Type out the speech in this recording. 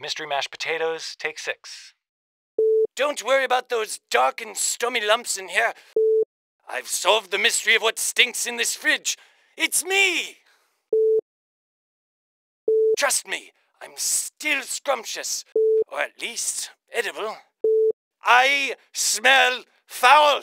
Mystery mashed potatoes, take six. Don't worry about those dark and stormy lumps in here. I've solved the mystery of what stinks in this fridge. It's me! Trust me, I'm still scrumptious. Or at least edible. I smell foul!